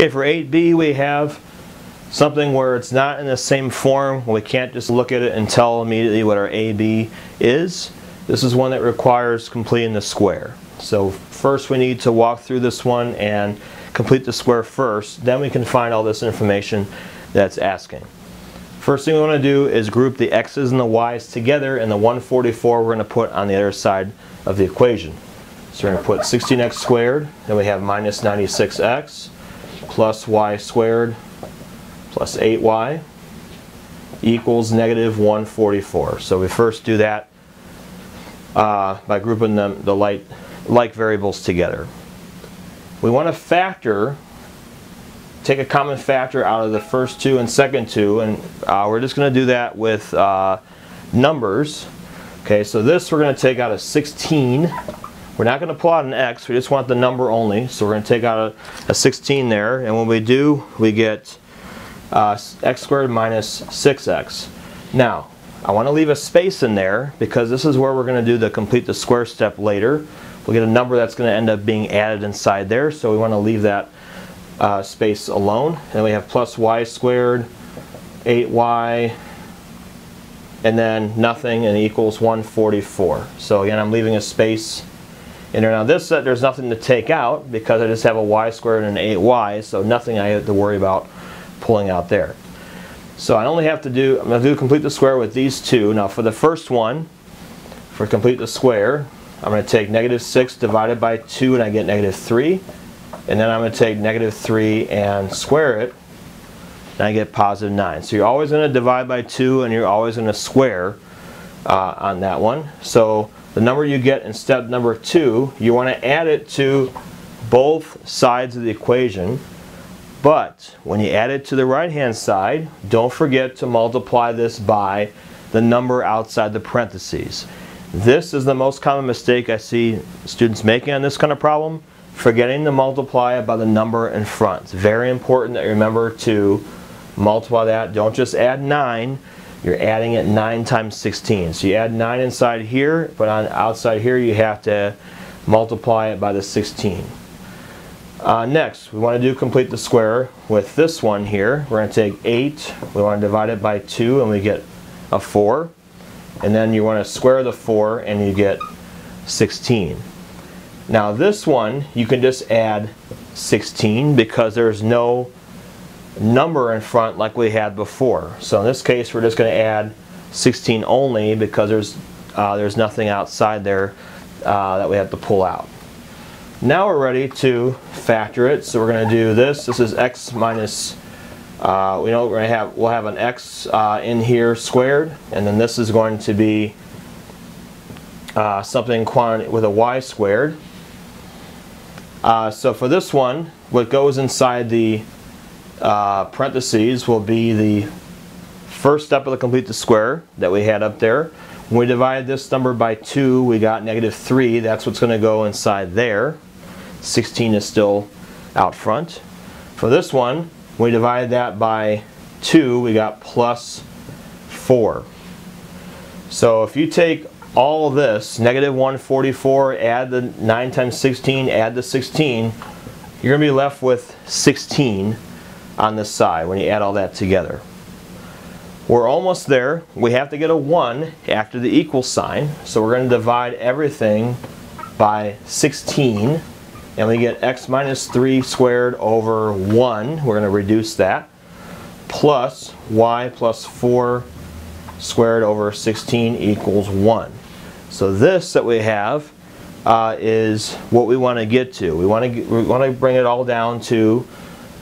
Okay, for 8b we have something where it's not in the same form. We can't just look at it and tell immediately what our AB is. This is one that requires completing the square. So first we need to walk through this one and complete the square first. Then we can find all this information that's asking. First thing we want to do is group the x's and the y's together and the 144 we're going to put on the other side of the equation. So we're going to put 16x squared, then we have minus 96x plus y squared plus 8y equals negative 144. So we first do that uh, by grouping them, the like, like variables together. We want to factor, take a common factor out of the first two and second two, and uh, we're just going to do that with uh, numbers. Okay, so this we're going to take out a 16. We're not going to plot an x, we just want the number only. So we're going to take out a, a 16 there, and when we do, we get uh, x squared minus 6x. Now, I want to leave a space in there because this is where we're going to do the complete the square step later. We'll get a number that's going to end up being added inside there, so we want to leave that uh, space alone. And we have plus y squared, 8y, and then nothing, and equals 144. So again, I'm leaving a space Now this, uh, there's nothing to take out because I just have a y squared and an 8y, so nothing I have to worry about pulling out there. So I only have to do, I'm going to do complete the square with these two. Now for the first one, for complete the square, I'm going to take negative 6 divided by 2 and I get negative 3. And then I'm going to take negative 3 and square it and I get positive 9. So you're always going to divide by 2 and you're always going to square uh, on that one. So the number you get in step number 2, you want to add it to both sides of the equation but when you add it to the right hand side, don't forget to multiply this by the number outside the parentheses. This is the most common mistake I see students making on this kind of problem, forgetting to multiply by the number in front. It's very important that you remember to multiply that. Don't just add 9, you're adding it 9 times 16. So you add 9 inside here, but on outside here you have to multiply it by the 16. Uh, next, we want to do complete the square with this one here. We're going to take 8, we want to divide it by 2 and we get a 4. And then you want to square the 4 and you get 16. Now this one, you can just add 16 because there's no number in front like we had before. So in this case, we're just going to add 16 only because there's, uh, there's nothing outside there uh, that we have to pull out. Now we're ready to factor it. So we're going to do this. This is x minus, uh, we know we're going to have, we'll have an x uh, in here squared, and then this is going to be uh, something with a y squared. Uh, so for this one, what goes inside the uh, parentheses will be the first step of the complete the square that we had up there. When we divide this number by 2, we got negative 3. That's what's going to go inside there. 16 is still out front. For this one, we divided that by 2, we got plus 4. So if you take all this, negative 144, add the 9 times 16, add the 16, you're going to be left with 16 on this side when you add all that together. We're almost there. We have to get a 1 after the equal sign. So we're going to divide everything by 16 and we get x minus 3 squared over 1, we're going to reduce that, plus y plus 4 squared over 16 equals 1. So this that we have uh, is what we want to get to. We want to we want to bring it all down to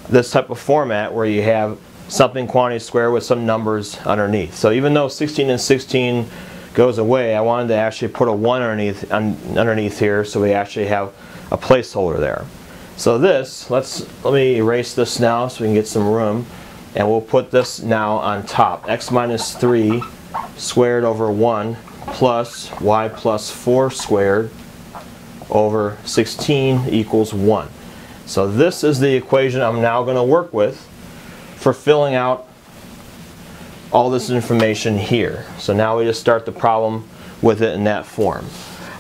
this type of format where you have something quantity square with some numbers underneath. So even though 16 and 16 goes away, I wanted to actually put a 1 underneath un, underneath here so we actually have a placeholder there. So this, let's let me erase this now so we can get some room. And we'll put this now on top. x minus 3 squared over 1 plus y plus 4 squared over 16 equals 1. So this is the equation I'm now going to work with for filling out all this information here. So now we just start the problem with it in that form.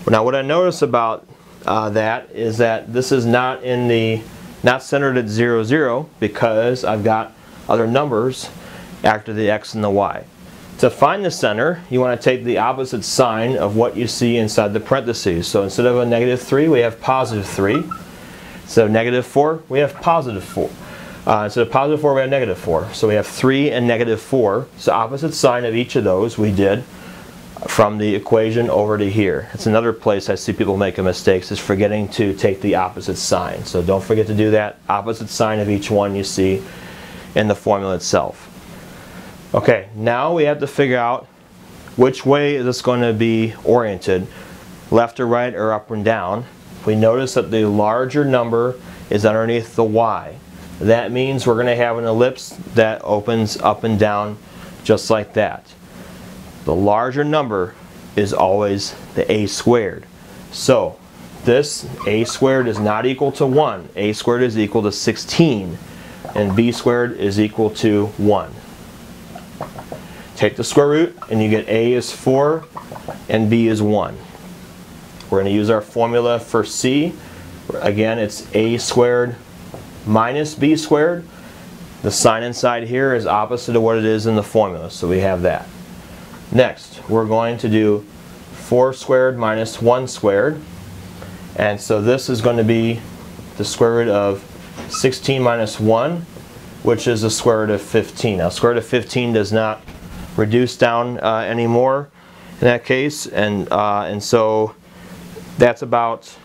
Now what I notice about uh, that is that this is not in the not centered at 0, 0 because I've got other numbers after the x and the y. To find the center, you want to take the opposite sign of what you see inside the parentheses. So instead of a negative 3, we have positive 3. Of negative 4, we have positive 4. Uh, instead of positive 4, we have negative 4. So we have 3 and negative 4. So opposite sign of each of those we did from the equation over to here. It's another place I see people making mistakes is forgetting to take the opposite sign. So don't forget to do that. Opposite sign of each one you see in the formula itself. Okay, now we have to figure out which way is this going to be oriented, left or right or up and down. We notice that the larger number is underneath the y. That means we're going to have an ellipse that opens up and down just like that. The larger number is always the a squared. So this a squared is not equal to 1. a squared is equal to 16 and b squared is equal to 1. Take the square root and you get a is 4 and b is 1. We're going to use our formula for c. Again, it's a squared minus b squared. The sign inside here is opposite of what it is in the formula, so we have that. Next, we're going to do 4 squared minus 1 squared. And so this is going to be the square root of 16 minus 1, which is the square root of 15. Now, square root of 15 does not reduce down uh, anymore in that case. And, uh, and so that's about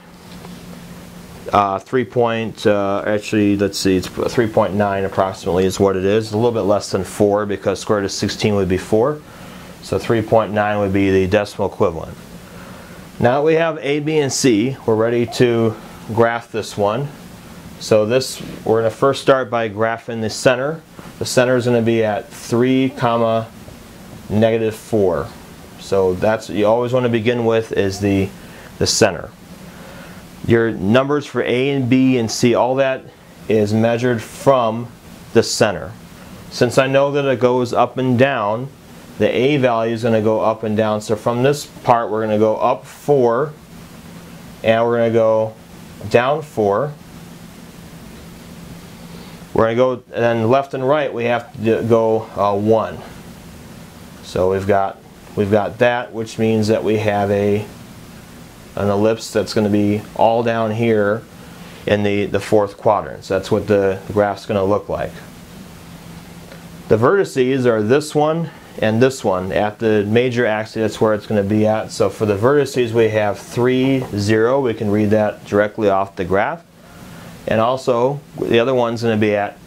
uh, 3 point, uh, actually, let's see, it's 3.9 approximately is what it is. A little bit less than 4 because square root of 16 would be 4. So 3.9 would be the decimal equivalent. Now we have A, B, and C, we're ready to graph this one. So this, we're going to first start by graphing the center. The center is going to be at 3 comma negative 4. So that's you always want to begin with is the, the center. Your numbers for A and B and C, all that is measured from the center. Since I know that it goes up and down, the A value is going to go up and down. So from this part, we're going to go up 4, and we're going to go down 4. We're going to go, and left and right, we have to go uh, 1. So we've got, we've got that, which means that we have a, an ellipse that's going to be all down here in the, the fourth quadrant. So that's what the, graph's going to look like. The vertices are this one and this one. At the major axis, that's where it's going to be at. So for the vertices, we have 3, 0. We can read that directly off the graph. And also, the other one's going to be at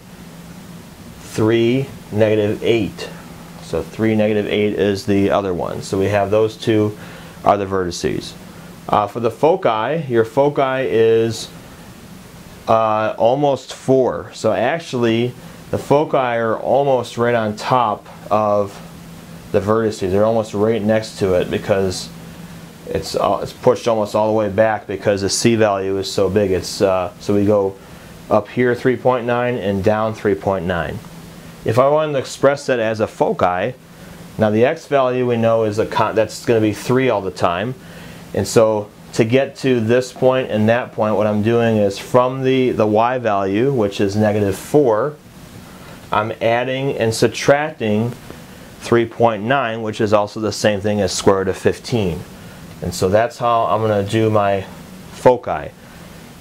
3, negative 8. So 3, negative 8 is the other one. So we have those two are the vertices. Uh, for the foci, your foci is uh, almost 4. So actually, the foci are almost right on top of the vertices. They're almost right next to it because it's uh, it's pushed almost all the way back because the C value is so big. It's uh, so we go up here 3.9 and down 3.9. If I wanted to express that as a foci, now the x value we know is a that's going to be 3 all the time. And so to get to this point and that point, what I'm doing is from the, the y value, which is negative 4, I'm adding and subtracting 3.9, which is also the same thing as square root of 15. And so that's how I'm going to do my foci.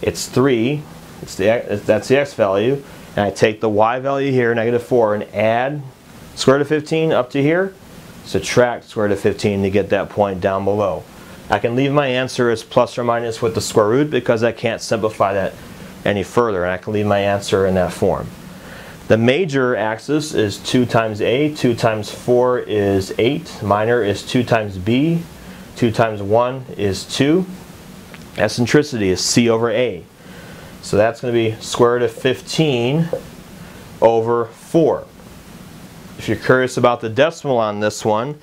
It's 3, it's the, that's the x value, and I take the y value here, negative 4, and add square root of 15 up to here, subtract square root of 15 to get that point down below. I can leave my answer as plus or minus with the square root because I can't simplify that any further, and I can leave my answer in that form. The major axis is 2 times A, 2 times 4 is 8, minor is 2 times B, 2 times 1 is 2. Eccentricity is C over A. So that's going to be square root of 15 over 4. If you're curious about the decimal on this one,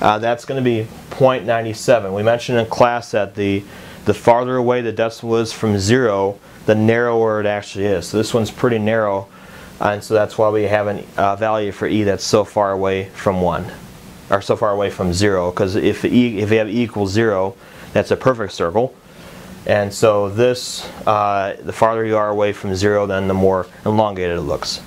uh, that's going to be 0.97. We mentioned in class that the, the farther away the decimal is from 0, the narrower it actually is. So this one's pretty narrow and so that's why we have a uh, value for e that's so far away from 1 or so far away from 0 because if e if you have e equals 0 that's a perfect circle And so this, uh, the farther you are away from zero, then the more elongated it looks.